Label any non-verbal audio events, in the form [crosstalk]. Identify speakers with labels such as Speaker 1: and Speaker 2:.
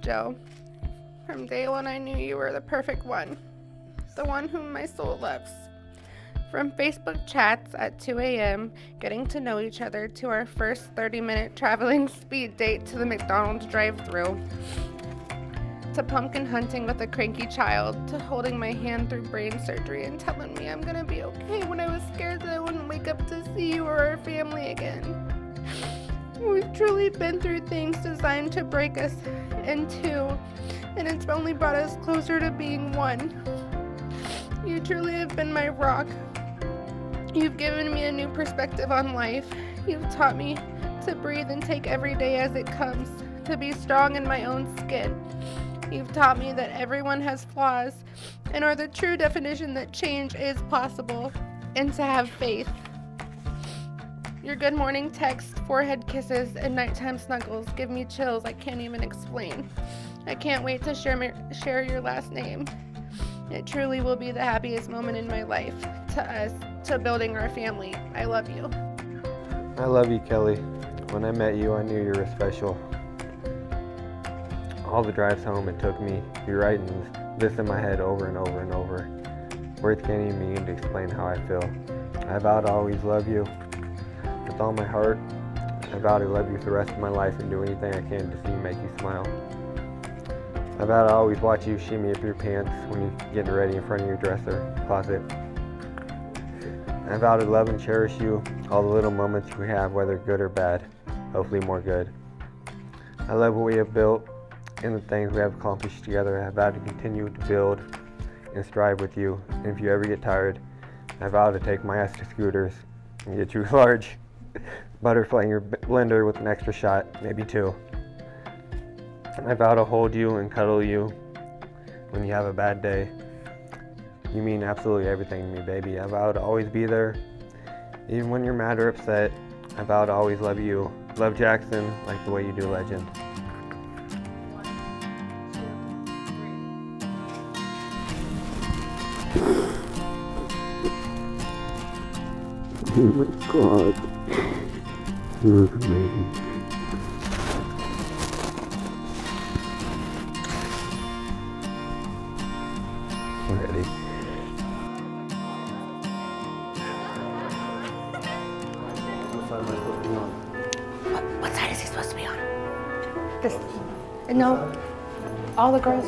Speaker 1: Joe, from day one I knew you were the perfect one, the one whom my soul loves. From Facebook chats at 2 a.m., getting to know each other, to our first 30 minute traveling [laughs] speed date to the McDonald's drive through, to pumpkin hunting with a cranky child, to holding my hand through brain surgery and telling me I'm gonna be okay when I was scared that I wouldn't wake up to see you or our family again. We've truly been through things designed to break us in two, and it's only brought us closer to being one. You truly have been my rock. You've given me a new perspective on life. You've taught me to breathe and take every day as it comes, to be strong in my own skin. You've taught me that everyone has flaws and are the true definition that change is possible, and to have faith. Your good morning text, forehead kisses, and nighttime snuggles give me chills I can't even explain. I can't wait to share, my, share your last name. It truly will be the happiest moment in my life. To us, to building our family. I love you.
Speaker 2: I love you, Kelly. When I met you, I knew you were special. All the drives home, it took me rewriting this in my head over and over and over. Words can't even begin to explain how I feel. I vow to always love you with all my heart. I vow to love you for the rest of my life and do anything I can to see you make you smile. I vow to always watch you shimmy up your pants when you're getting ready in front of your dresser closet. I vow to love and cherish you all the little moments we have, whether good or bad, hopefully more good. I love what we have built and the things we have accomplished together. I vow to continue to build and strive with you. And if you ever get tired, I vow to take my ass to scooters and get you a large [laughs] butterfly in your blender with an extra shot, maybe two. I vow to hold you and cuddle you when you have a bad day. You mean absolutely everything to me, baby. I vow to always be there. Even when you're mad or upset, I vow to always love you. Love Jackson like the way you do Legend.
Speaker 3: Oh my god. You look amazing.
Speaker 2: Ready?
Speaker 1: What, what side is he supposed to be on? This. No. All the girls.